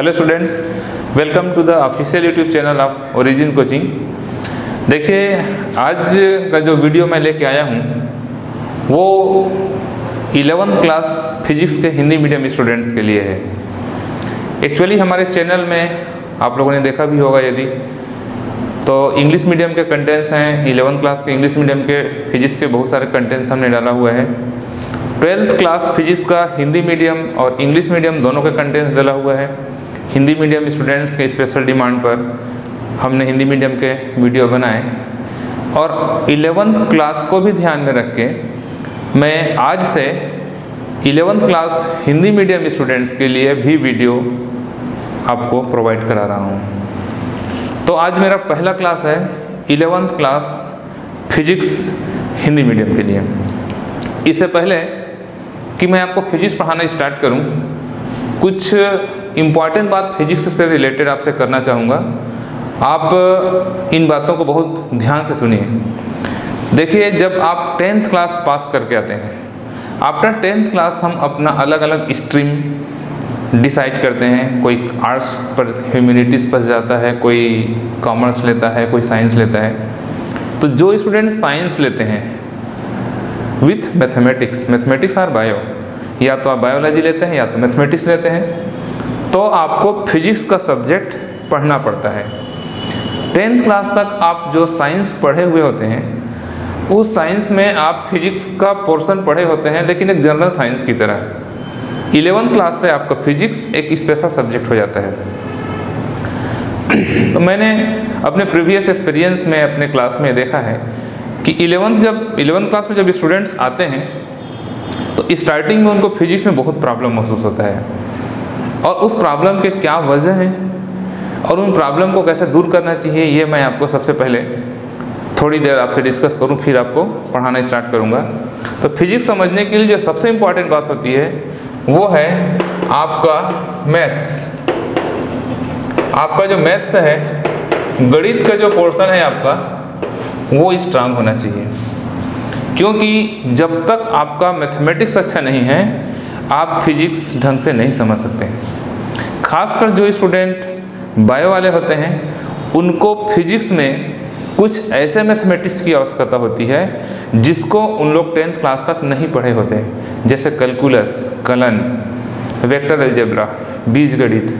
Hello students welcome to the official YouTube channel of origin coaching देखिए, आज का जो वीडियो मैं लेके आया हूँ, वो इलेवंथ क्लास फिजिक्स के हिंदी मीडियम स्टूडेंट्स के लिए है। एक्चुअली हमारे चैनल में आप लोगों ने देखा भी होगा यदि तो इंग्लिश मीडियम के कंटेंट्स हैं इलेवंथ क्लास के इंग्लिश मीडियम के फिजिक्स के बहुत सारे कंटेंट्स हमने डाला हुआ है। ट्वेल्थ क्लास फिजिक्स का हिंदी मीडियम और इंग्लिश मीडियम दोनों के कंटेंट्स डाला हुआ है। हिंदी मीडियम स्टूडेंट्स के स्पेशल डिमांड पर हमने हिंदी मीडियम के वीडियो बनाए। और इलेवंथ क्लास को भी ध्यान में रख के मैं आज से eleventh class Hindi medium students के लिए भी वीडियो आपको प्रोवाइड करा रहा हूँ। तो आज मेरा पहला क्लास है eleventh class physics Hindi medium के लिए। इससे पहले कि मैं आपको फिजिक्स पढ़ाना स्टार्ट करूँ, कुछ इंपॉर्टेंट बात फिजिक्स से रिलेटेड आपसे करना चाहूँगा। आप इन बातों को बहुत ध्यान से सुनिए। देखिए, जब आप टेंथ क्लास पास करके आते हैं आफ्टर टेंथ क्लास हम अपना अलग अलग स्ट्रीम डिसाइड करते हैं। कोई आर्ट्स पर ह्यूमैनिटीज़ पर जाता है, कोई कॉमर्स लेता है, कोई साइंस लेता है। तो जो स्टूडेंट साइंस लेते हैं with mathematics mathematics or bio या तो आप बायोलॉजी लेते हैं, या तो मैथमेटिक्स लेते हैं। तो आपको फिजिक्स का सब्जेक्ट पढ़ना पड़ता है। टेंथ क्लास तक आप जो साइंस पढ़े हुए होते हैं, उस साइंस में आप फिजिक्स का पोर्शन पढ़े होते हैं, लेकिन एक जनरल साइंस की तरह। इलेवंथ क्लास से आपका फिजिक्स एक स्पेशल सब्जेक्ट हो जाता है। तो मैंने अपने प्रीवियस एक्सपीरियंस में, अपने क्लास में देखा है कि इलेवंथ जब इलेवंथ क्लास में जब स्टूडेंट्स आते हैं तो स्टार्टिंग में उनको फिजिक्स में बहुत प्रॉब्लम महसूस होता है। और उस प्रॉब्लम के क्या वजह हैं? और उन प्रॉब्लम को कैसे दूर करना चाहिए, ये मैं आपको सबसे पहले थोड़ी देर आपसे डिस्कस करूँ, फिर आपको पढ़ाना स्टार्ट करूँगा। तो फिजिक्स समझने के लिए जो सबसे इंपॉर्टेंट बात होती है, वो है आपका मैथ्स आपका जो मैथ्स है, गणित का जो पोर्शन है आपका, वो स्ट्रांग होना चाहिए। क्योंकि जब तक आपका मैथमेटिक्स अच्छा नहीं है आप फिजिक्स ढंग से नहीं समझ सकते। खासकर जो स्टूडेंट बायो वाले होते हैं, उनको फिजिक्स में कुछ ऐसे मैथमेटिक्स की आवश्यकता होती है, जिसको उन लोग टेंथ क्लास तक नहीं पढ़े होते। जैसे कैलकुलस कलन वेक्टर एल्जेब्रा बीज गणित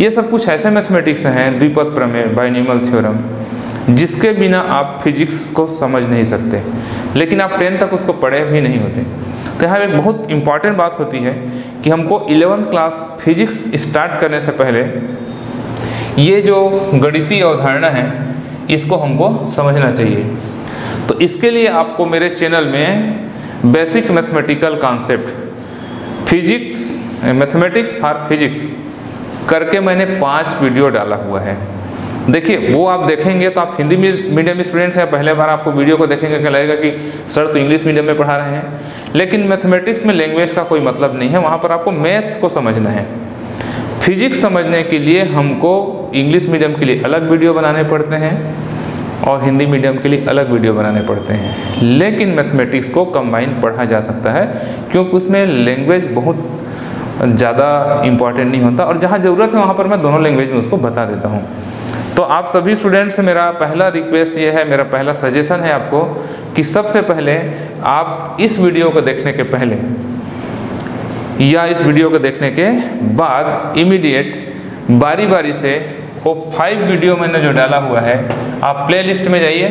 ये सब कुछ ऐसे मैथमेटिक्स हैं, द्विपद प्रमेय बाइनिमल थ्योरम जिसके बिना आप फिजिक्स को समझ नहीं सकते। लेकिन आप टेंथ तक उसको पढ़े भी नहीं होते। तो यहाँ एक बहुत इंपॉर्टेंट बात होती है कि हमको इलेवंथ क्लास फिजिक्स स्टार्ट करने से पहले ये जो गणितीय अवधारणा है, इसको हमको समझना चाहिए। तो इसके लिए आपको मेरे चैनल में basic mathematical concept physics mathematics for physics करके मैंने पाँच वीडियो डाला हुआ है। देखिए, वो आप देखेंगे तो आप हिंदी मीडियम स्टूडेंट्स हैं, पहले बार आपको वीडियो को देखेंगे, क्या लगेगा कि सर तो इंग्लिश मीडियम में पढ़ा रहे हैं। लेकिन मैथमेटिक्स में लैंग्वेज का कोई मतलब नहीं है, वहाँ पर आपको मैथ्स को समझना है। फिजिक्स समझने के लिए हमको इंग्लिश मीडियम के लिए अलग वीडियो बनाने पड़ते हैं और हिंदी मीडियम के लिए अलग वीडियो बनाने पड़ते हैं। लेकिन मैथमेटिक्स को कंबाइन पढ़ा जा सकता है, क्योंकि उसमें लैंग्वेज बहुत ज़्यादा इंपॉर्टेंट नहीं होता और जहाँ ज़रूरत है वहाँ पर मैं दोनों लैंग्वेज में उसको बता देता हूँ। तो आप सभी स्टूडेंट्स से मेरा पहला रिक्वेस्ट ये है, मेरा पहला सजेशन है आपको कि सबसे पहले आप इस वीडियो को देखने के पहले या इस वीडियो को देखने के बाद इमीडिएट बारी बारी से वो फाइव वीडियो मैंने जो डाला हुआ है, आप प्लेलिस्ट में जाइए।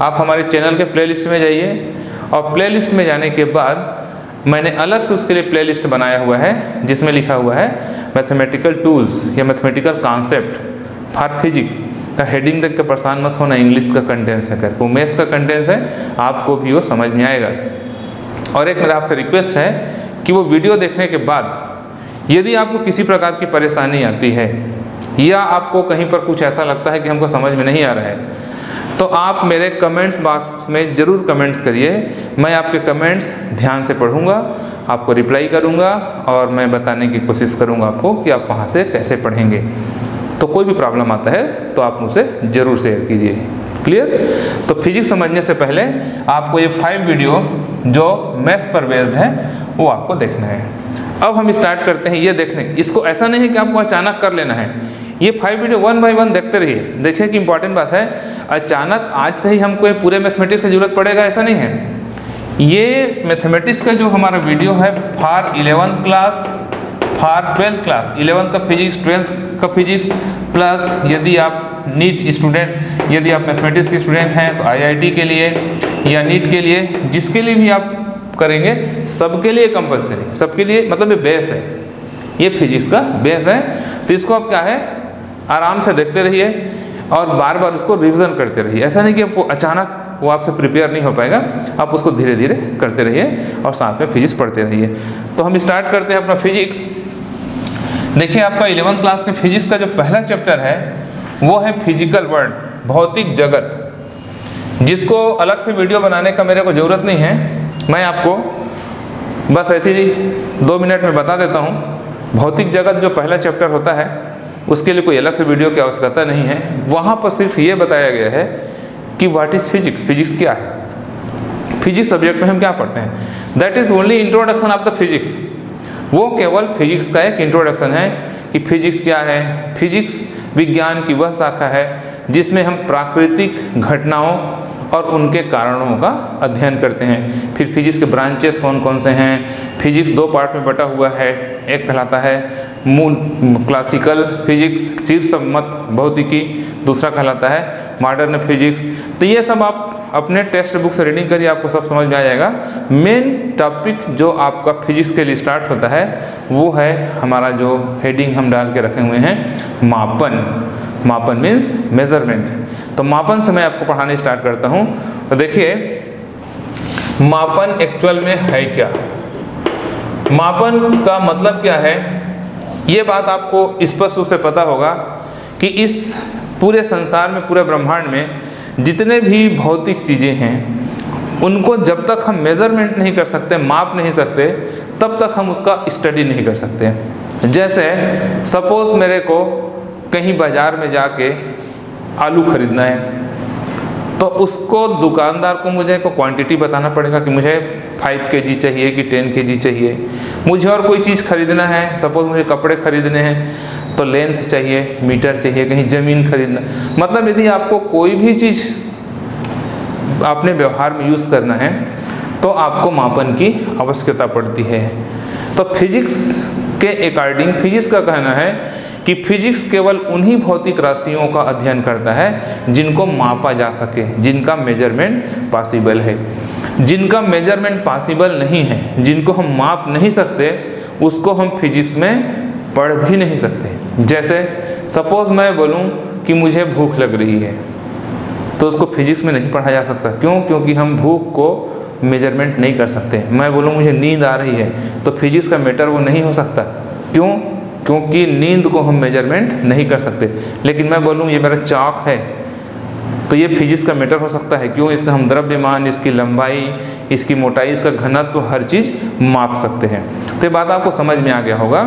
आप हमारे चैनल के प्लेलिस्ट में जाइए और प्लेलिस्ट में जाने के बाद मैंने अलग से उसके लिए प्लेलिस्ट बनाया हुआ है, जिसमें लिखा हुआ है मैथमेटिकल टूल्स या मैथमेटिकल कॉन्सेप्ट फॉर फिजिक्स का हेडिंग देख के परेशान मत होना, इंग्लिश का कंटेंस है करके मैथ्स का कंटेंस है, आपको भी वो समझ में आएगा। और एक मेरा आपसे रिक्वेस्ट है कि वो वीडियो देखने के बाद यदि आपको किसी प्रकार की परेशानी आती है या आपको कहीं पर कुछ ऐसा लगता है कि हमको समझ में नहीं आ रहा है तो आप मेरे कमेंट्स बॉक्स में ज़रूर कमेंट्स करिए। मैं आपके कमेंट्स ध्यान से पढ़ूँगा, आपको रिप्लाई करूँगा और मैं बताने की कोशिश करूँगा आपको कि आप वहाँ से कैसे पढ़ेंगे। तो कोई भी प्रॉब्लम आता है तो आप मुझसे ज़रूर शेयर कीजिए। क्लियर तो फिजिक्स समझने से पहले आपको ये फाइव वीडियो जो मैथ्स पर बेस्ड है, वो आपको देखना है। अब हम स्टार्ट करते हैं, ये देखने। इसको ऐसा नहीं है कि आपको अचानक कर लेना है। ये five video one by one देखते रहिए। देखिए कि इंपॉर्टेंट बात है, अचानक आज से ही हमको ये पूरे मैथमेटिक्स की ज़रूरत पड़ेगा, ऐसा नहीं है। ये मैथमेटिक्स का जो हमारा वीडियो है for eleventh class for twelfth class eleventh का फिजिक्स ट्वेल्थ का फिजिक्स प्लस यदि आप नीट स्टूडेंट यदि आप मैथमेटिक्स के स्टूडेंट हैं तो आईआईटी के लिए या नीट के लिए, जिसके लिए भी आप करेंगे, सबके लिए कंपलसरी सबके लिए मतलब ये बेस है। ये फिजिक्स का बेस है। तो इसको आप क्या है? आराम से देखते रहिए और बार बार उसको रिविज़न करते रहिए। ऐसा नहीं कि आपको अचानक वो आपसे प्रिपेयर नहीं हो पाएगा, आप उसको धीरे धीरे करते रहिए और साथ में फिजिक्स पढ़ते रहिए। तो हम स्टार्ट करते हैं अपना फिजिक्स देखिए, आपका इलेवंथ क्लास में फिजिक्स का जो पहला चैप्टर है, वो है फ़िज़िकल वर्ल्ड, भौतिक जगत। जिसको अलग से वीडियो बनाने का मेरे को ज़रूरत नहीं है। मैं आपको बस ऐसे ही दो मिनट में बता देता हूँ। भौतिक जगत जो पहला चैप्टर होता है, उसके लिए कोई अलग से वीडियो की आवश्यकता नहीं है। वहाँ पर सिर्फ़ ये बताया गया है कि व्हाट इज़ फिजिक्स फिजिक्स क्या है? फिजिक्स सब्जेक्ट में हम क्या पढ़ते हैं? That is only introduction of the physics वो केवल फिजिक्स का एक इंट्रोडक्शन है कि फिजिक्स क्या है? फिजिक्स विज्ञान की वह शाखा है जिसमें हम प्राकृतिक घटनाओं और उनके कारणों का अध्ययन करते हैं। फिर फिजिक्स के ब्रांचेस कौन कौन से हैं? फिजिक्स दो पार्ट में बटा हुआ है। एक कहलाता है मूल क्लासिकल फिजिक्स चिर सम्मत भौतिकी, दूसरा कहलाता है मॉडर्न फिजिक्स तो ये सब आप अपने टेक्स्ट बुक से रीडिंग करिए, आपको सब समझ में आ जाएगा। मेन टॉपिक जो आपका फिजिक्स के लिए स्टार्ट होता है, वो है हमारा जो हेडिंग हम डाल के रखे हुए हैं, मापन। मापन मीन्स मेज़रमेंट तो मापन से मैं आपको पढ़ाने स्टार्ट करता हूँ। तो देखिए, मापन एक्चुअल में है क्या? मापन का मतलब क्या है? ये बात आपको स्पष्ट रूप से पता होगा कि इस पूरे संसार में, पूरे ब्रह्मांड में जितने भी भौतिक चीज़ें हैं, उनको जब तक हम मेज़रमेंट नहीं कर सकते, माप नहीं सकते, तब तक हम उसका स्टडी नहीं कर सकते। जैसे सपोज़ मेरे को कहीं बाज़ार में जाके आलू खरीदना है। तो उसको दुकानदार को मुझे को क्वांटिटी बताना पड़ेगा कि मुझे फाइव के जी चाहिए कि टेन के जी चाहिए। मुझे और कोई चीज़ खरीदना है? सपोज़ मुझे कपड़े खरीदने हैं तो लेंथ चाहिए मीटर चाहिए, कहीं ज़मीन खरीदना। मतलब यदि आपको कोई भी चीज़ अपने व्यवहार में यूज़ करना है तो आपको मापन की आवश्यकता पड़ती है। तो फिजिक्स के अकॉर्डिंग फिजिक्स का कहना है कि फिजिक्स केवल उन्हीं भौतिक राशियों का अध्ययन करता है, जिनको मापा जा सके, जिनका मेज़रमेंट पॉसिबल है। जिनका मेज़रमेंट पॉसिबल नहीं है, जिनको हम माप नहीं सकते, उसको हम फिजिक्स में पढ़ भी नहीं सकते। जैसे सपोज़ मैं बोलूँ कि मुझे भूख लग रही है तो उसको फिजिक्स में नहीं पढ़ा जा सकता। क्यों? क्योंकि हम भूख को मेज़रमेंट नहीं कर सकते। मैं बोलूँ, मुझे नींद आ रही है तो फिजिक्स का मैटर वो नहीं हो सकता। क्यों? क्योंकि नींद को हम मेज़रमेंट नहीं कर सकते। लेकिन मैं बोलूँ, ये मेरा चाक है। तो ये फिजिक्स का मैटर हो सकता है। क्यों? इसका हम द्रव्यमान, इसकी लंबाई, इसकी मोटाई, इसका घनत्व तो हर चीज़ माप सकते हैं। तो ये बात आपको समझ में आ गया होगा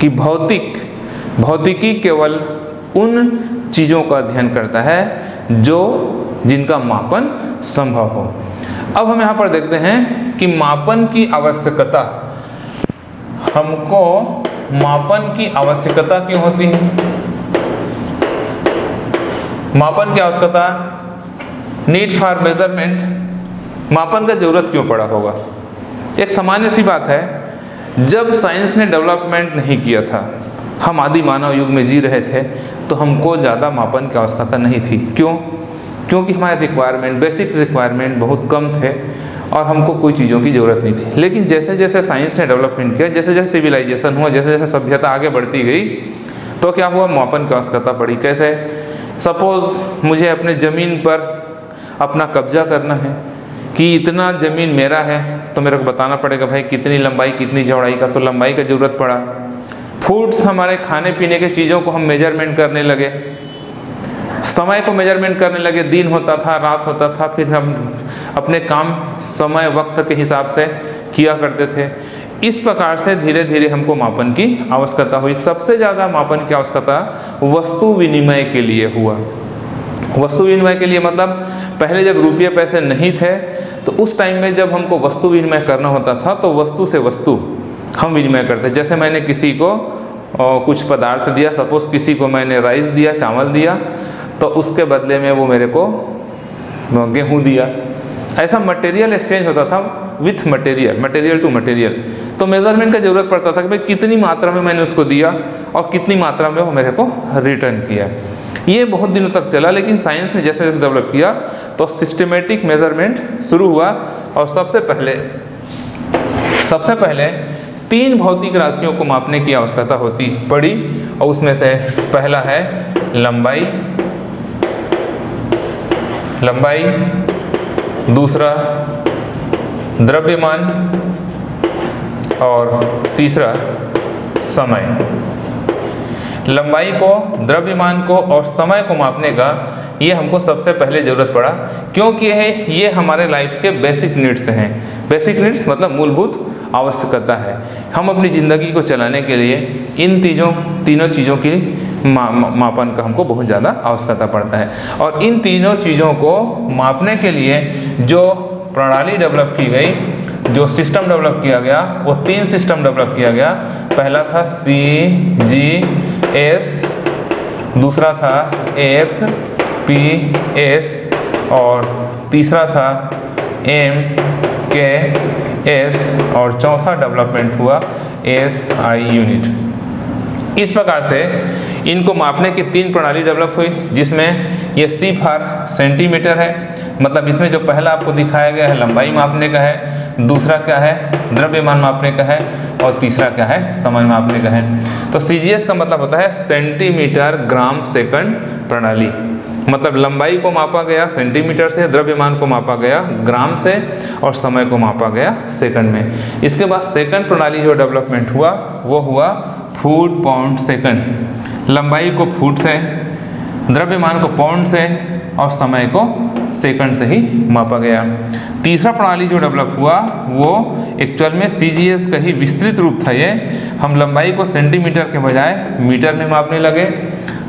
कि भौतिक, भौतिकी केवल उन चीज़ों का अध्ययन करता है जो, जिनका मापन संभव हो। अब हम यहाँ पर देखते हैं कि मापन की आवश्यकता हमको मापन की आवश्यकता क्यों होती है? मापन की आवश्यकता नीड फॉर मेज़रमेंट मापन का ज़रूरत क्यों पड़ा होगा? एक सामान्य सी बात है, जब साइंस ने डेवलपमेंट नहीं किया था, हम आदि मानव युग में जी रहे थे तो हमको ज़्यादा मापन की आवश्यकता नहीं थी। क्यों? क्योंकि हमारे रिक्वायरमेंट बेसिक रिक्वायरमेंट बहुत कम थे और हमको कोई चीज़ों की ज़रूरत नहीं थी। लेकिन जैसे जैसे साइंस ने डेवलपमेंट किया जैसे जैसे सिविलाइजेशन हुआ जैसे जैसे सभ्यता आगे बढ़ती गई तो क्या हुआ? मापन की आवश्यकता पड़ी। कैसे? सपोज़ मुझे अपने ज़मीन पर अपना कब्जा करना है कि इतना ज़मीन मेरा है तो मेरे को बताना पड़ेगा, भाई, कितनी लंबाई, कितनी चौड़ाई का? तो लंबाई का ज़रूरत पड़ा। फूड्स हमारे खाने पीने के चीज़ों को हम मेज़रमेंट करने लगे। समय को मेज़रमेंट करने लगे, दिन होता था, रात होता था, फिर हम अपने काम समय, वक्त के हिसाब से किया करते थे। इस प्रकार से धीरे धीरे हमको मापन की आवश्यकता हुई। सबसे ज़्यादा मापन की आवश्यकता वस्तु विनिमय के लिए हुआ। वस्तु विनिमय के लिए मतलब पहले जब रुपये पैसे नहीं थे तो उस टाइम में जब हमको वस्तु विनिमय करना होता था तो वस्तु से वस्तु हम विनिमय करते। जैसे मैंने किसी को कुछ पदार्थ दिया, सपोज़ किसी को मैंने राइस दिया, चावल दिया तो उसके बदले में वो मेरे को गेहूँ दिया। ऐसा मटेरियल एक्सचेंज होता था with material material to material तो मेज़रमेंट का ज़रूरत पड़ता था कि भाई कितनी मात्रा में मैंने उसको दिया और कितनी मात्रा में वो मेरे को रिटर्न किया। ये बहुत दिनों तक चला, लेकिन साइंस ने जैसे जैसे डेवलप किया तो सिस्टमेटिक मेज़रमेंट शुरू हुआ। और सबसे पहले सबसे पहले तीन भौतिक राशियों को मापने की आवश्यकता होती, पड़ी। और उसमें से पहला है लंबाई लंबाई, दूसरा द्रव्यमान और तीसरा समय। लंबाई को, द्रव्यमान को और समय को मापने का ये हमको सबसे पहले ज़रूरत पड़ा, क्योंकि ये ये हमारे लाइफ के बेसिक नीड्स हैं। बेसिक नीड्स मतलब मूलभूत आवश्यकता है। हम अपनी ज़िंदगी को चलाने के लिए इन तीजों, तीनों चीज़ों की मा, मापन का हमको बहुत ज़्यादा आवश्यकता पड़ता है। और इन तीनों चीज़ों को मापने के लिए जो प्रणाली डेवलप की गई जो सिस्टम डेवलप किया गया वो तीन सिस्टम डेवलप किया गया। पहला था सी जी एस दूसरा था एफ़ पी एस और तीसरा था एम के एस और चौथा डेवलपमेंट हुआ एस आई यूनिट इस प्रकार से इनको मापने की तीन प्रणाली डेवलप हुई, जिसमें ये सी फार सेंटीमीटर है। मतलब इसमें जो पहला आपको दिखाया गया है, लंबाई मापने का है, दूसरा क्या है, द्रव्यमान मापने का है, और तीसरा क्या है समय मापने का है। तो सीजीएस का मतलब होता है सेंटीमीटर ग्राम सेकंड प्रणाली। मतलब लंबाई को मापा गया सेंटीमीटर से, द्रव्यमान को मापा गया ग्राम से, और समय को मापा गया सेकंड में। इसके बाद सेकंड प्रणाली जो डेवलपमेंट हुआ, वो हुआ फूट पाउंड सेकंड। लंबाई को फुट से, द्रव्यमान को पाउंड से और समय को सेकंड से ही मापा गया। तीसरा प्रणाली जो डेवलप हुआ, वो एक्चुअल में सी जी एस का ही विस्तृत रूप था ये। हम लंबाई को सेंटीमीटर के बजाय मीटर में मापने लगे।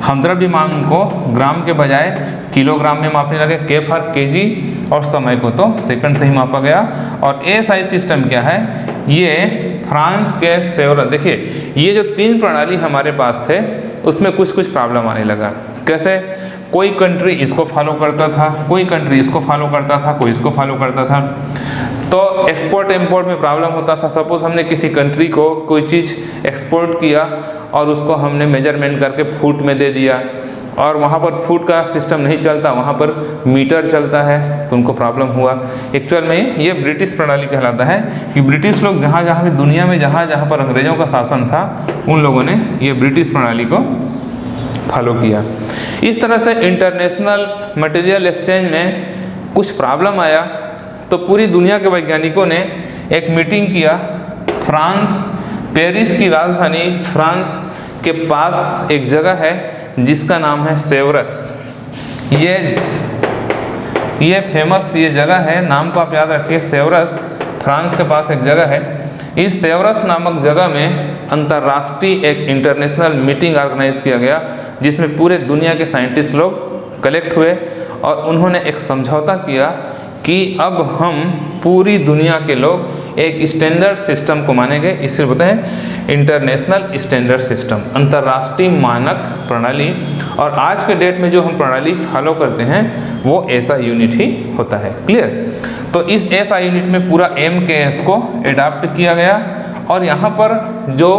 हम द्रव्यमान को ग्राम के बजाय किलोग्राम में मापने लगे। के फर के जी और समय को तो सेकंड से ही मापा गया। और एस आई सिस्टम क्या है? ये फ्रांस के सेवरा देखिए ये जो तीन प्रणाली हमारे पास थे, उसमें कुछ कुछ प्रॉब्लम आने लगा। कैसे? कोई कंट्री इसको फॉलो करता था, कोई कंट्री इसको फॉलो करता था, कोई इसको फॉलो करता था। तो एक्सपोर्ट इम्पोर्ट में प्रॉब्लम होता था। सपोज़ हमने किसी कंट्री को कोई चीज़ एक्सपोर्ट किया और उसको हमने मेज़रमेंट करके फूट में दे दिया। और वहाँ पर फुट का सिस्टम नहीं चलता, वहाँ पर मीटर चलता है तो उनको प्रॉब्लम हुआ। एक्चुअल में ये ब्रिटिश प्रणाली कहलाता है कि ब्रिटिश लोग जहाँ जहाँ भी दुनिया में जहाँ जहाँ पर अंग्रेज़ों का शासन था, उन लोगों ने ये ब्रिटिश प्रणाली को फॉलो किया। इस तरह से इंटरनेशनल मटेरियल एक्सचेंज में कुछ प्रॉब्लम आया तो पूरी दुनिया के वैज्ञानिकों ने एक मीटिंग किया। फ्रांस, पेरिस की राजधानी फ्रांस के पास एक जगह है जिसका नाम है सेवरस। ये ये फ़ेमस ये जगह है, नाम को आप याद रखिए, सेवरस, फ्रांस के पास एक जगह है। इस सेवरस नामक जगह में अंतर्राष्ट्रीय एक इंटरनेशनल मीटिंग ऑर्गेनाइज किया गया, जिसमें पूरे दुनिया के साइंटिस्ट लोग कलेक्ट हुए और उन्होंने एक समझौता किया कि अब हम पूरी दुनिया के लोग एक स्टैंडर्ड सिस्टम को मानेंगे इसे बोलते हैं इंटरनेशनल स्टैंडर्ड सिस्टम अंतर्राष्ट्रीय मानक प्रणाली। और आज के डेट में जो हम प्रणाली फॉलो करते हैं, वो ऐसा यूनिट ही होता है क्लियर तो इस ऐसा यूनिट में पूरा एम के एस को एडाप्ट किया गया। और यहाँ पर जो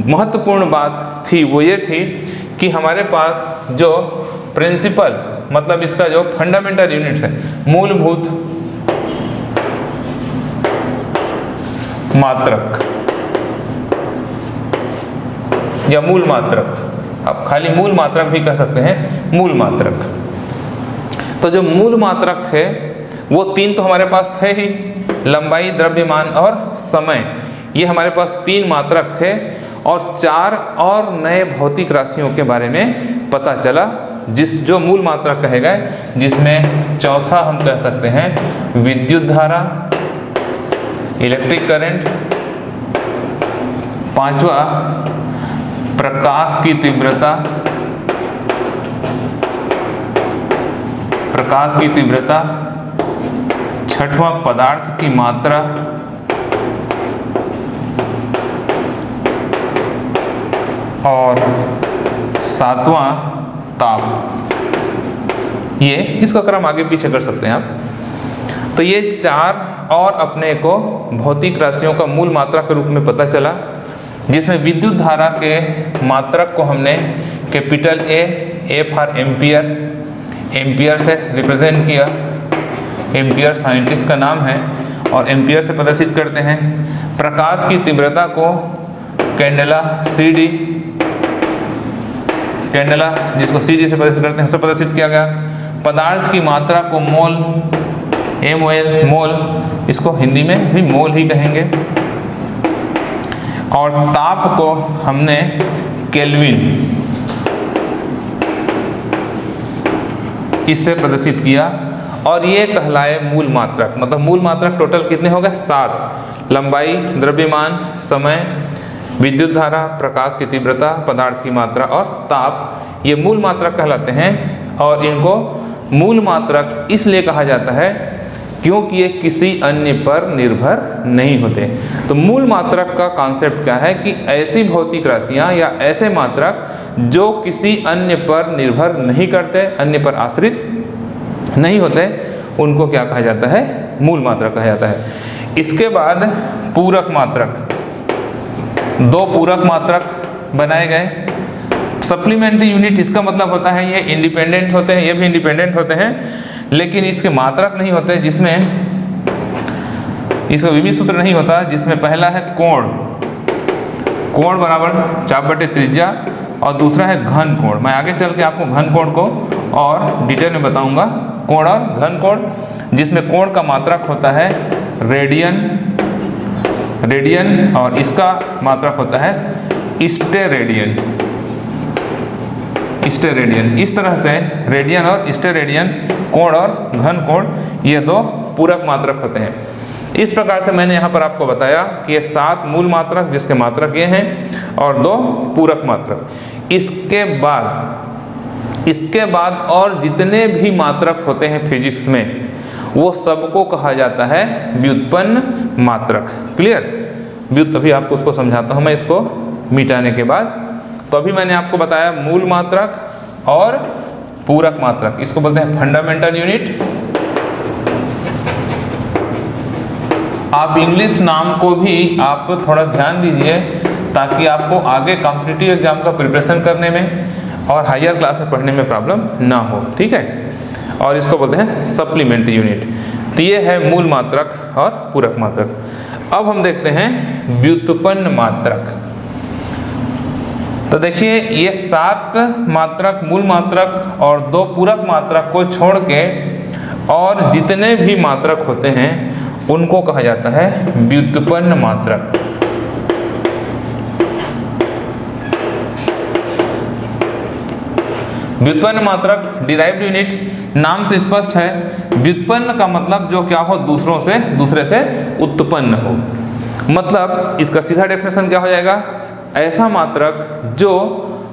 महत्वपूर्ण बात थी, वो ये थी कि हमारे पास जो प्रिंसिपल मतलब इसका जो फंडामेंटल यूनिट्स है, मूलभूत मात्रक। या मूल मात्रक। अब खाली मूल मात्रक भी कह सकते हैं, मूल मात्रक। तो जो मूल मात्रक थे, वो तीन तो हमारे पास थे ही, लंबाई, द्रव्यमान और समय। ये हमारे पास तीन मात्रक थे और चार और नए भौतिक राशियों के बारे में पता चला, जिस जो मूल मात्रक कहे गए, जिसमें चौथा हम कह सकते हैं, विद्युत धारा इलेक्ट्रिक करंट, पांचवा, प्रकाश की तीव्रता, प्रकाश की तीव्रता, छठवां, पदार्थ की मात्रा, और सातवां, ताप। ये, इसका क्रम आगे पीछे कर सकते हैं आप। तो ये चार और अपने को भौतिक राशियों का मूल मात्रा के रूप में पता चला, जिसमें विद्युत धारा के मात्रक को हमने capital A A for ampere ampere से रिप्रेजेंट किया। एम्पियर साइंटिस्ट का नाम है और एम्पियर से प्रदर्शित करते हैं। प्रकाश की तीव्रता को कैंडला सी डी कैंडला जिसको सी डी से प्रदर्शित करते हैं, उससे प्रदर्शित किया गया। पदार्थ की मात्रा को मोल एम ओ एल मोल। इसको हिंदी में भी मोल ही कहेंगे। और ताप को हमने केल्विन, इससे प्रदर्शित किया। और ये कहलाए मूल मात्रक। मतलब मूल मात्रक टोटल कितने हो गए? सात। लंबाई, द्रव्यमान, समय, विद्युत धारा, प्रकाश की तीव्रता, पदार्थ की मात्रा और ताप। ये मूल मात्रक कहलाते हैं। और इनको मूल मात्रक इसलिए कहा जाता है क्योंकि ये किसी अन्य पर निर्भर नहीं होते। तो मूल मात्रक का कॉन्सेप्ट क्या है कि ऐसी भौतिक राशियाँ या ऐसे मात्रक जो किसी अन्य पर निर्भर नहीं करते, अन्य पर आश्रित नहीं होते, उनको क्या कहा जाता है? मूल मात्रक कहा जाता है। इसके बाद पूरक मात्रक। दो पूरक मात्रक बनाए गए। सप्लीमेंट्री यूनिट इसका मतलब होता है ये इंडिपेंडेंट होते हैं, ये भी इंडिपेंडेंट होते हैं। लेकिन इसके मात्रक नहीं होते जिसमें, इसका विमी सूत्र नहीं होता जिसमें पहला है कोण। कोण बराबर चाप बटे त्रिज्या और दूसरा है घन कोण। मैं आगे चल के आपको घन कोण को और डिटेल में बताऊँगा। कोण और घन कोण, जिसमें कोण का मात्रक होता है रेडियन रेडियन और इसका मात्रक होता है स्टे रेडियन स्टे रेडियन इस तरह से रेडियन और स्टे रेडियन कोण और घन कोण, ये दो पूरक मात्रक होते हैं। इस प्रकार से मैंने यहाँ पर आपको बताया कि ये सात मूल मात्रक, जिसके मात्रक ये हैं, और दो पूरक मात्रक। इसके बाद इसके बाद और जितने भी मात्रक होते हैं फिजिक्स में, वो सबको कहा जाता है व्युत्पन्न मात्रक। क्लियर व्युत अभी आपको उसको समझाता हूँ मैं इसको मिटाने के बाद। तो अभी मैंने आपको बताया मूल मात्रक और पूरक मात्रक। इसको बोलते हैं फंडामेंटल यूनिट आप इंग्लिश नाम को भी आप थोड़ा ध्यान दीजिए, ताकि आपको आगे कॉम्पिटिटिव एग्ज़ाम का प्रिपरेशन करने में और हायर क्लास में पढ़ने में प्रॉब्लम ना हो, ठीक है? और इसको बोलते हैं सप्लीमेंट्री यूनिट तो ये है मूल मात्रक और पूरक मात्रक। अब हम देखते हैं व्युत्पन्न मात्रक। तो देखिए, ये सात मात्रक, मूल मात्रक और दो पूरक मात्रक को छोड़ के और जितने भी मात्रक होते हैं, उनको कहा जाता है व्युत्पन्न मात्रक। व्युत्पन्न मात्रक डिराइव्ड यूनिट नाम से स्पष्ट है। व्युत्पन्न का मतलब जो क्या हो, दूसरों से, दूसरे से उत्पन्न हो। मतलब इसका सीधा डेफिनेशन क्या हो जाएगा? ऐसा मात्रक जो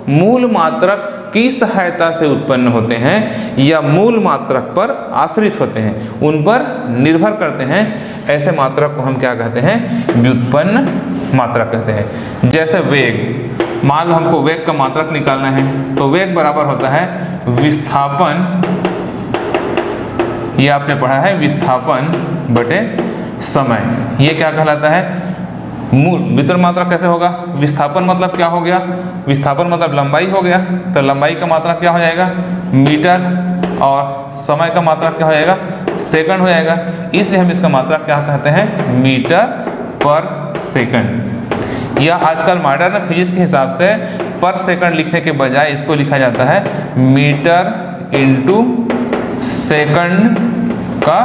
मूल मात्रक की सहायता से उत्पन्न होते हैं या मूल मात्रक पर आश्रित होते हैं, उन पर निर्भर करते हैं। ऐसे मात्रक को हम क्या कहते हैं? व्युत्पन्न मात्रक कहते हैं। जैसे वेग, मान लो हमको वेग का मात्रक निकालना है तो वेग बराबर होता है विस्थापन, ये आपने पढ़ा है, विस्थापन बटे समय। ये क्या कहलाता है? मूल वितरण मात्रा कैसे होगा? विस्थापन मतलब क्या हो गया? विस्थापन मतलब लंबाई हो गया। तो लंबाई का मात्रा क्या हो जाएगा? मीटर और समय का मात्रा क्या हो जाएगा? सेकंड हो जाएगा। इसलिए हम इसका मात्रा क्या कहते हैं? मीटर पर सेकंड। या आजकल मॉडर्न फिजिक्स के हिसाब से पर सेकंड लिखने के बजाय इसको लिखा जाता है मीटर इंटू सेकंड का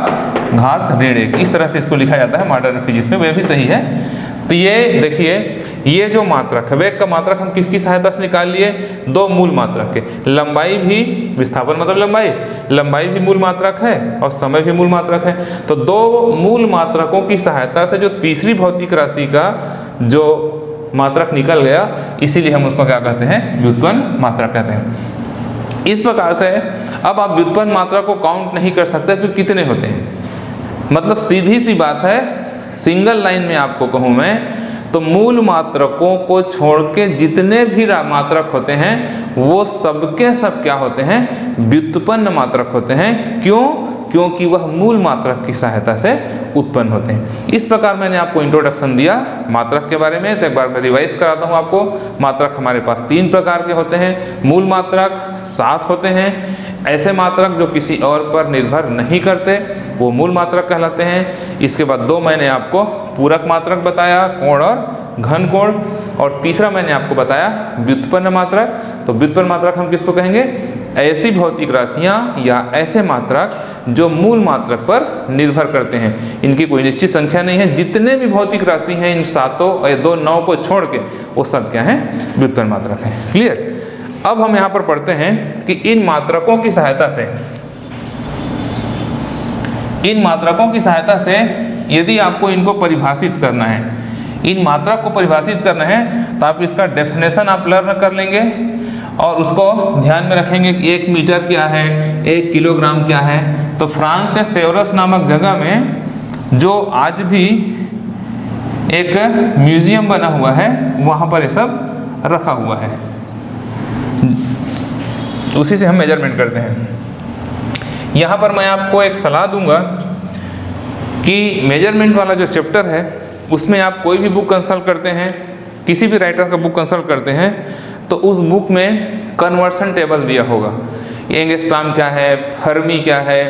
घात ऋण एक इस तरह से इसको लिखा जाता है मॉडर्न फिजिक्स में। वह भी सही है। तो ये देखिए, ये जो मात्रक है, वेग का मात्रक हम किसकी सहायता से निकाल लिए? दो मूल मात्रक के। लंबाई भी विस्थापन मतलब लंबाई लंबाई भी मूल मात्रक है और समय भी मूल मात्रक है। तो दो मूल मात्रकों की सहायता से जो तीसरी भौतिक राशि का जो मात्रक निकल गया, इसीलिए हम उसको क्या कहते हैं? व्युत्पन्न मात्रक कहते हैं। इस प्रकार से अब आप व्युत्पन्न मात्रा को काउंट नहीं कर सकते कि कितने होते हैं? मतलब सीधी सी बात है सिंगल लाइन में आपको कहूँ मैं तो मूल मात्रकों को छोड़ के जितने भी मात्रक होते हैं, वो सबके सब क्या होते हैं? व्युत्पन्न मात्रक होते हैं। क्यों? क्योंकि वह मूल मात्रक की सहायता से उत्पन्न होते हैं। इस प्रकार मैंने आपको इंट्रोडक्शन दिया मात्रक के बारे में। तो एक बार मैं रिवाइज कराता हूँ आपको। मात्रक हमारे पास तीन प्रकार के होते हैं। मूल मात्रक सात होते हैं। ऐसे मात्रक जो किसी और पर निर्भर नहीं करते, वो मूल मात्रक कहलाते हैं। इसके बाद दो मैंने आपको पूरक मात्रक बताया, कोण और घन कोण, और तीसरा मैंने आपको बताया व्युत्पन्न मात्रक। तो व्युत्पन्न मात्रक हम किसको कहेंगे? ऐसी भौतिक राशियाँ या ऐसे मात्रक जो मूल मात्रक पर निर्भर करते हैं। इनकी कोई निश्चित संख्या नहीं है। जितने भी भौतिक राशि हैं, इन सातों दो, नौ को छोड़ के, वो सब क्या है? व्युत्पन्न मात्रक हैं। क्लियर? अब हम यहाँ पर पढ़ते हैं कि इन मात्रकों की सहायता से, इन मात्रकों की सहायता से यदि आपको इनको परिभाषित करना है, इन मात्रक को परिभाषित करना है तो आप इसका डेफिनेशन आप लर्न कर लेंगे और उसको ध्यान में रखेंगे कि एक मीटर क्या है, एक किलोग्राम क्या है। तो फ्रांस के सेवरस नामक जगह में जो आज भी एक म्यूज़ियम बना हुआ है, वहाँ पर ये सब रखा हुआ है। उसी से हम मेज़रमेंट करते हैं। यहाँ पर मैं आपको एक सलाह दूँगा कि मेज़रमेंट वाला जो चैप्टर है, उसमें आप कोई भी बुक कंसल्ट करते हैं, किसी भी राइटर का बुक कंसल्ट करते हैं तो उस बुक में कन्वर्सन टेबल दिया होगा। एंगस्ट्राम क्या है, फर्मी क्या है,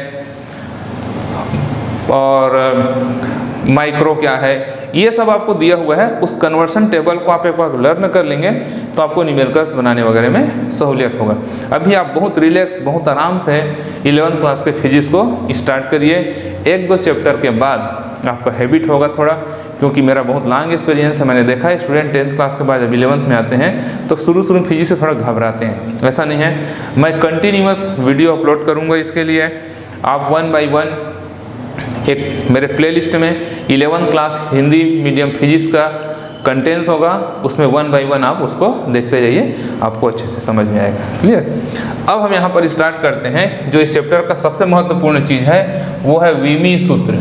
और माइक्रो क्या है ये सब आपको दिया हुआ है। उस कन्वर्सन टेबल को आप एक बार लर्न कर लेंगे तो आपको न्यूमेरिकल्स बनाने वगैरह में सहूलियत होगा। अभी आप बहुत रिलैक्स बहुत आराम से इलेवंथ क्लास के फिजिक्स को स्टार्ट करिए। एक दो चैप्टर के बाद आपका हैबिट होगा थोड़ा, क्योंकि मेरा बहुत लॉन्ग एक्सपीरियंस है, मैंने देखा है स्टूडेंट टेंथ क्लास के बाद जब इलेवंथ में आते हैं तो शुरू शुरू में फिजिक्स से थोड़ा घबराते हैं। ऐसा नहीं है। मैं कंटिन्यूस वीडियो अपलोड करूँगा इसके लिए। आप वन बाई वन एक मेरे प्लेलिस्ट में eleventh class Hindi medium physics का कंटेंट्स होगा, उसमें वन बाय वन आप उसको देखते जाइए, आपको अच्छे से समझ में आएगा। क्लियर अब हम यहाँ पर स्टार्ट करते हैं, जो इस चैप्टर का सबसे महत्वपूर्ण चीज़ है, वो है विमी सूत्र।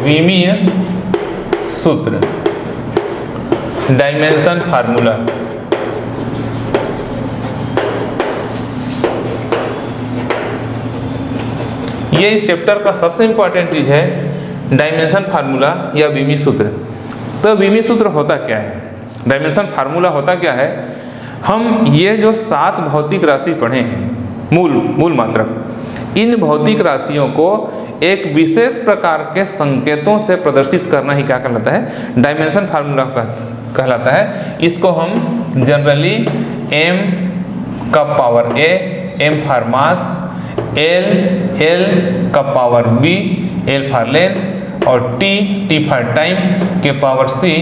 विमीय सूत्र। डायमेंशन फार्मूला ये इस चैप्टर का सबसे इंपॉर्टेंट चीज़ है डायमेंशन फार्मूला या विमी सूत्र। तो विमी सूत्र होता क्या है? डायमेंशन फार्मूला होता क्या है? हम ये जो सात भौतिक राशि पढ़े हैं, मूल मूल मात्रक, इन भौतिक राशियों को एक विशेष प्रकार के संकेतों से प्रदर्शित करना ही क्या कहलाता है? डायमेंशन फार्मूला कहलाता है। इसको हम जनरली एम का power a M for mass L L का power b L for length और टी टी फार टाइम के पावर सी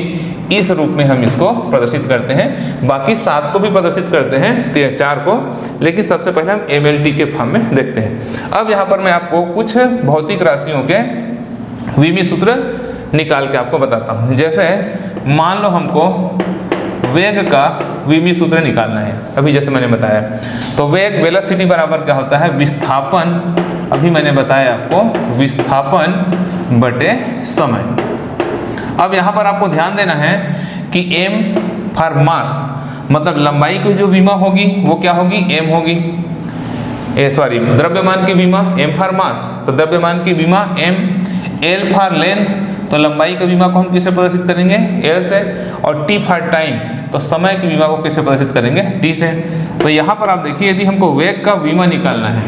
इस रूप में हम इसको प्रदर्शित करते हैं। बाकी सात को भी प्रदर्शित करते हैं चार को। लेकिन सबसे पहले हम MLT के फॉर्म में देखते हैं। अब यहाँ पर मैं आपको कुछ भौतिक राशियों के विमी सूत्र निकाल के आपको बताता हूँ। जैसे मान लो हमको वेग का विमी सूत्र निकालना है। अभी जैसे मैंने बताया। तो वेग वेलोसिटी बराबर क्या होता है? विस्थापन। अभी मैंने बताया आपको, विस्थापन बटे समय। अब यहाँ पर आपको ध्यान देना है कि एम फॉर मास मतलब लंबाई की जो बीमा होगी, वो क्या होगी? एम होगी। ए सॉरी द्रव्यमान की बीमा एम फॉर मास तो द्रव्यमान की बीमा एम एल फॉर लेंथ तो लंबाई की बीमा को हम किसे प्रदर्शित करेंगे? एल से। और टी फॉर टाइम तो समय की बीमा को कैसे प्रदर्शित करेंगे? टी से। तो यहाँ पर आप देखिए, यदि हमको वेग का बीमा निकालना है,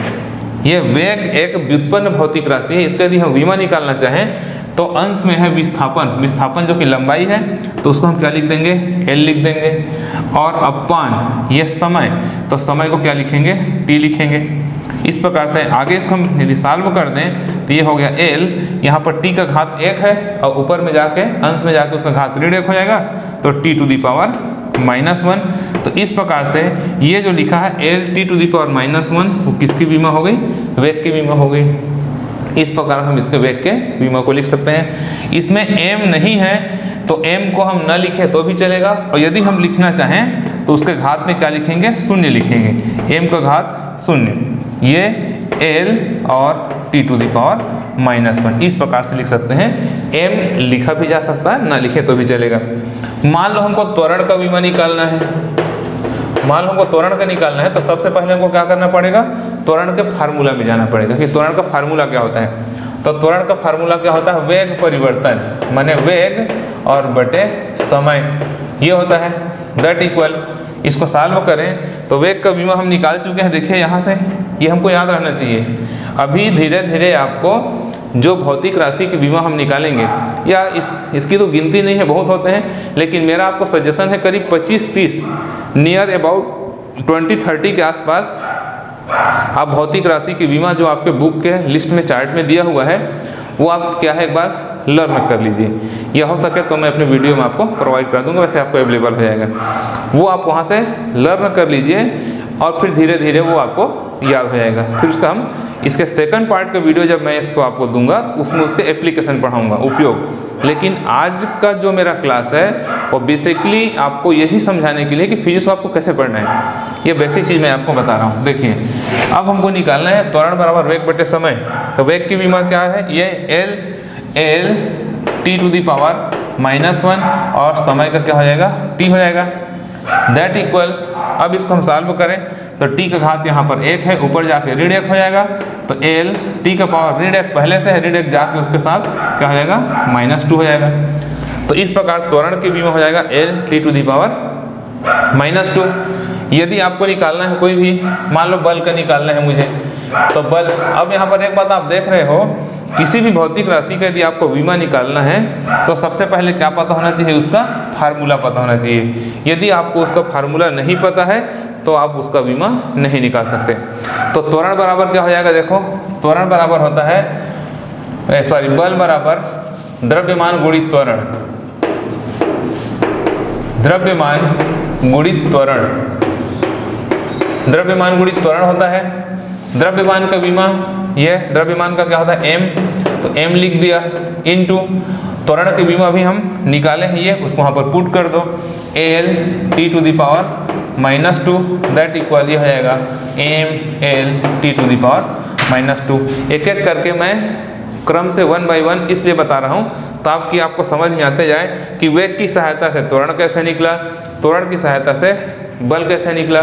ये वेग एक व्युत्पन्न भौतिक राशि है, इसका यदि हम बीमा निकालना चाहें तो अंश में है विस्थापन। विस्थापन जो कि लंबाई है तो उसको हम क्या लिख देंगे? एल लिख देंगे। और अपान ये समय तो समय को क्या लिखेंगे? टी लिखेंगे। इस प्रकार से आगे इसको हम यदि सॉल्व कर दें तो ये हो गया एल यहाँ पर टी का घात एक है, और ऊपर में जाके, अंश में जाके उसका घात ऋण एक हो जाएगा तो T to the power minus one. तो इस प्रकार से ये जो लिखा है L T to the power minus one वो किसकी बीमा हो गई? वेग की बीमा हो गई। इस प्रकार हम इसके वेग के बीमा को लिख सकते हैं। इसमें एम नहीं है तो एम को हम न लिखें तो भी चलेगा। और यदि हम लिखना चाहें तो उसके घात में क्या लिखेंगे? शून्य लिखेंगे। एम का घात शून्य। ये एल और T to the power minus one इस प्रकार से लिख सकते हैं। एम लिखा भी जा सकता है, ना लिखे तो भी चलेगा। मान लो हमको त्वरण का बीमा निकालना है। मान लो हमको त्वरण का निकालना है तो सबसे पहले हमको क्या करना पड़ेगा? त्वरण के फार्मूला में जाना पड़ेगा। कि त्वरण का फार्मूला क्या होता है? तो त्वरण का फार्मूला क्या होता है? वेग परिवर्तन, माने वेग और बटे समय। ये होता है। दैट इक्वल इसको सॉल्व करें तो वेग का बीमा हम निकाल चुके हैं। देखिए यहाँ से, ये हमको याद रहना चाहिए। अभी धीरे धीरे आपको जो भौतिक राशि की बीमा हम निकालेंगे, या इस, इसकी तो गिनती नहीं है, बहुत होते हैं, लेकिन मेरा आपको सजेशन है करीब 25-30 नियर अबाउट 20-30 के आसपास, आप भौतिक राशि की बीमा जो आपके बुक के लिस्ट में चार्ट में दिया हुआ है, वो आप क्या है एक बार लर्न कर लीजिए। या हो सके तो मैं अपने वीडियो में आपको प्रोवाइड कर दूँगा, वैसे आपको अवेलेबल हो जाएगा। वो आप वहाँ से लर्न कर लीजिए, और फिर धीरे धीरे वो आपको याद हो जाएगा। फिर उसका हम इसके सेकंड पार्ट का वीडियो जब मैं इसको आपको दूँगा तो उसमें उसके एप्लीकेशन पढ़ाऊँगा, उपयोग। लेकिन आज का जो मेरा क्लास है, वो बेसिकली आपको यही समझाने के लिए कि फिजिक्स आपको कैसे पढ़ना है। ये बेसिक चीज़ मैं आपको बता रहा हूँ। देखिए, अब हमको निकालना है त्वरण बराबर वेग बटे समय। तो वेग की बीमा क्या है? ये L L T to the power minus one और समय का क्या हो जाएगा? टी हो जाएगा। दैट इक्वल अब इसको हम सॉल्व करें। तो टी का घात यहाँ पर एक है, ऊपर जाके ऋण एक हो जाएगा। तो एल टी का पावर ऋण एक पहले से है, ऋण एक जाके उसके साथ क्या हो जाएगा? माइनस टू हो जाएगा। तो इस प्रकार त्वरण के बीमा हो जाएगा L T to the power minus two यदि आपको निकालना है कोई भी, मान लो बल का निकालना है मुझे तो बल, अब यहाँ पर एक बात आप देख रहे हो किसी भी भौतिक राशि का यदि आपको बीमा निकालना है तो सबसे पहले क्या पता होना चाहिए? उसका फार्मूला पता होना चाहिए। यदि आपको उसका फार्मूला नहीं पता है तो आप उसका बीमा नहीं निकाल सकते। तो त्वरण बराबर क्या हो जाएगा? देखो, त्वरण बराबर होता है सॉरी बल बराबर द्रव्यमान गुणित त्वरण। द्रव्यमान गुणित त्वरण। द्रव्यमान गुणित त्वरण होता है। द्रव्यमान का बीमा ये द्रव्यमान का क्या होता है? एम तो एम लिख दिया इन टू त्वरण के बीमा भी हम निकाले हैं ये, उसको वहाँ पर पुट कर दो. A L T to the power minus two that equal ये हो जाएगा M L T to the power minus two एक एक करके मैं क्रम से वन बाय वन इसलिए बता रहा हूँ, ताकि आपको समझ में आते जाए कि वेग की सहायता से त्वरण कैसे निकला, त्वरण की सहायता से बल कैसे निकला।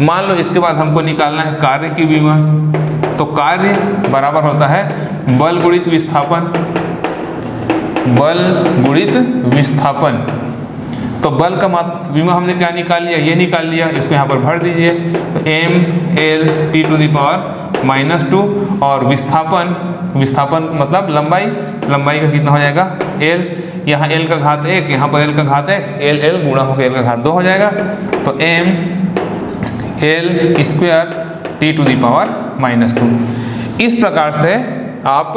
मान लो इसके बाद हमको निकालना है कार्य की बीमा। तो कार्य बराबर होता है बल गुणित विस्थापन। बल गुणित विस्थापन। तो बल का बीमा हमने क्या निकाल लिया? ये निकाल लिया। इसको यहाँ पर भर दीजिए। तो M L T to the power minus two और विस्थापन विस्थापन मतलब लंबाई। लंबाई का कितना हो जाएगा? एल यहाँ एल का घात एक, यहाँ पर एल का घात एक। एल एल गुणा होकर एल का घात दो हो जाएगा। तो M L square T to the power minus two इस प्रकार से आप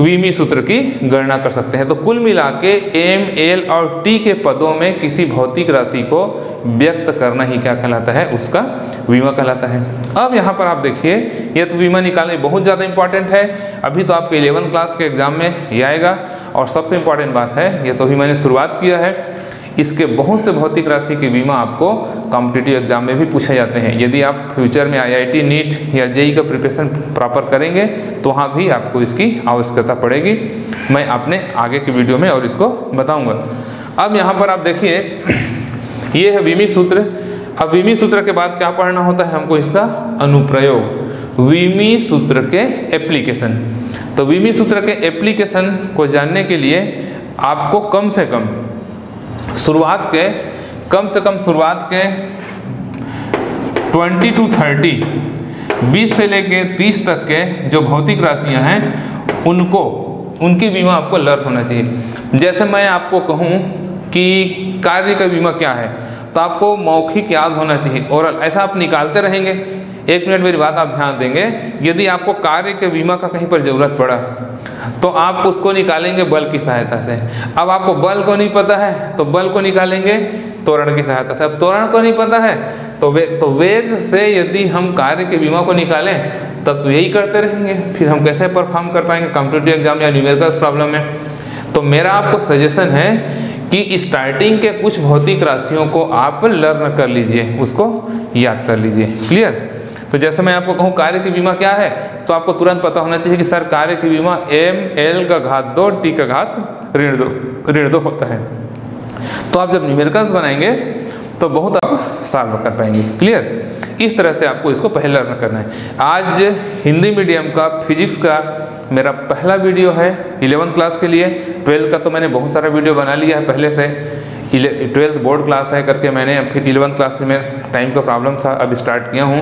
वीमी सूत्र की गणना कर सकते हैं। तो कुल मिला के एम एल और टी के पदों में किसी भौतिक राशि को व्यक्त करना ही क्या कहलाता है? उसका बीमा कहलाता है। अब यहाँ पर आप देखिए, ये तो बीमा निकालने बहुत ज़्यादा इंपॉर्टेंट है। अभी तो आपके इलेवन क्लास के एग्ज़ाम में ये आएगा। और सबसे इंपॉर्टेंट बात है, ये तो अभी मैंने शुरुआत किया है। इसके बहुत से भौतिक राशि के बीमा आपको कॉम्पिटिटिव एग्ज़ाम में भी पूछे जाते हैं। यदि आप फ्यूचर में आईआईटी नीट या जेई का प्रिपरेशन प्रॉपर करेंगे तो वहाँ भी आपको इसकी आवश्यकता पड़ेगी। मैं अपने आगे की वीडियो में और इसको बताऊँगा। अब यहाँ पर आप देखिए, ये है विमी सूत्र। अब विमी सूत्र के बाद क्या पढ़ना होता है हमको इसका? अनुप्रयोग। विमी सूत्र के एप्लीकेशन तो विमी सूत्र के एप्लीकेशन को जानने के लिए आपको कम से कम शुरुआत के कम से कम शुरुआत के 20 टू 30 20 से लेके 30 तक के जो भौतिक राशियाँ हैं, उनको, उनकी बीमा आपको लर्न होना चाहिए। जैसे मैं आपको कहूँ कि कार्य का बीमा क्या है तो आपको मौखिक याद होना चाहिए। और ऐसा आप निकालते रहेंगे। एक मिनट मेरी बात आप ध्यान देंगे। यदि आपको कार्य के बीमा का कहीं पर ज़रूरत पड़ा तो आप उसको निकालेंगे बल की सहायता से। अब आपको बल को नहीं पता है तो बल को निकालेंगे। त्वरण की सहायता से। अब त्वरण को नहीं पता है तो वे तो वेग से यदि हम कार्य के बीमा को निकालें, तब तो यही करते रहेंगे। फिर हम कैसे परफॉर्म कर पाएँगे? कॉम्पिटेटिव एग्ज़ाम या न्यूमेरिकल्स प्रॉब्लम में? तो मेरा आपको सजेशन है कि स्टार्टिंग के कुछ भौतिक राशियों को आप लर्न कर लीजिए, उसको याद कर लीजिए। क्लियर तो जैसे मैं आपको कहूँ, कार्य की बीमा क्या है तो आपको तुरंत पता होना चाहिए कि, सर, कार्य की बीमा एम एल का घात दो टी का घात ऋण दो ऋण दो होता है। तो आप जब न्यूमेरिकल्स बनाएँगे तो बहुत आप सॉल्व कर पाएँगे। क्लियर इस तरह से आपको इसको पहले लर्न करना है। आज हिंदी मीडियम का फिजिक्स का मेरा पहला वीडियो है इलेवंथ क्लास के लिए। ट्वेल्थ का तो मैंने बहुत सारा वीडियो बना लिया है पहले से। ट्वेल्थ बोर्ड क्लास है करके मैंने, फिर इलेवंथ क्लास में टाइम का प्रॉब्लम था, अब स्टार्ट किया हूँ।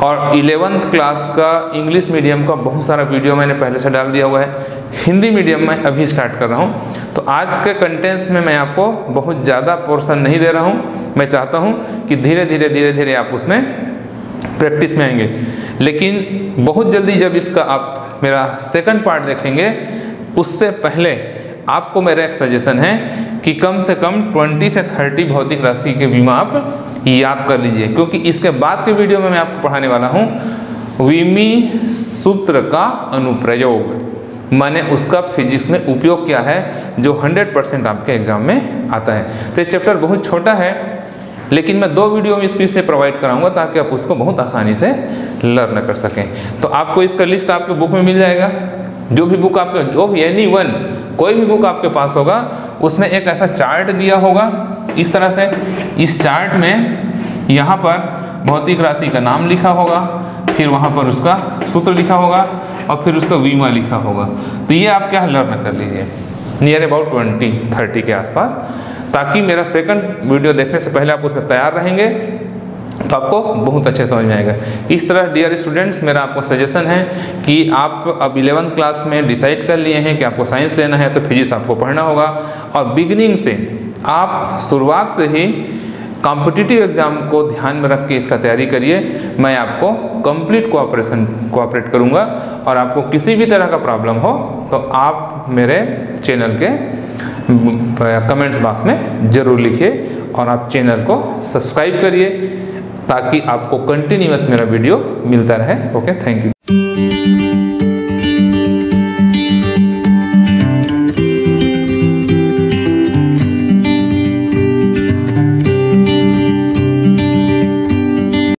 और इलेवंथ क्लास का इंग्लिश मीडियम का बहुत सारा वीडियो मैंने पहले से डाल दिया हुआ है। हिंदी मीडियम में अभी स्टार्ट कर रहा हूँ। तो आज के कंटेंट्स में मैं आपको बहुत ज़्यादा पोर्सन नहीं दे रहा हूँ। मैं चाहता हूँ कि धीरे धीरे धीरे धीरे आप उसमें प्रैक्टिस में आएँगे। लेकिन बहुत जल्दी जब इसका आप मेरा सेकंड पार्ट देखेंगे, उससे पहले आपको मेरा एक सजेशन है कि कम से कम 20 से 30 भौतिक राशि के बीमा आप याद कर लीजिए, क्योंकि इसके बाद के वीडियो में मैं आपको पढ़ाने वाला हूँ, विमी सूत्र का अनुप्रयोग। मैंने उसका फिजिक्स में उपयोग किया है, जो 100 परसेंट आपके एग्ज़ाम में आता है। तो ये चैप्टर बहुत छोटा है, लेकिन मैं दो वीडियो में इसको इसलिए प्रोवाइड कराऊँगा, ताकि आप उसको बहुत आसानी से लर्न कर सकें। तो आपको इसका लिस्ट आपके बुक में मिल जाएगा। जो भी बुक आपके जो भी एनी वन कोई भी बुक आपके पास होगा उसमें एक ऐसा चार्ट दिया होगा, इस तरह से। इस चार्ट में यहाँ पर भौतिक राशि का नाम लिखा होगा, फिर वहाँ पर उसका सूत्र लिखा होगा और फिर उसका वीमा लिखा होगा। तो ये आप क्या लर्न कर लीजिए? नियर अबाउट ट्वेंटी थर्टी के आसपास। ताकि मेरा सेकंड वीडियो देखने से पहले आप उसमें तैयार रहेंगे तो आपको बहुत अच्छे समझ में आएगा। इस तरह डियर स्टूडेंट्स मेरा आपको सजेशन है कि आप अब इलेवंथ क्लास में डिसाइड कर लिए हैं कि आपको साइंस लेना है तो फिजिक्स आपको पढ़ना होगा। और बिगिनिंग से आप शुरुआत से ही कॉम्पिटिटिव एग्ज़ाम को ध्यान में रख के इसका तैयारी करिए। मैं आपको कंप्लीट कोऑपरेशन, कोऑपरेट करूँगा और आपको किसी भी तरह का प्रॉब्लम हो तो आप मेरे चैनल के कमेंट्स बॉक्स में ज़रूर लिखिए और आप चैनल को सब्सक्राइब करिए ताकि आपको कंटिन्यूस मेरा वीडियो मिलता रहे। Okay, thank you.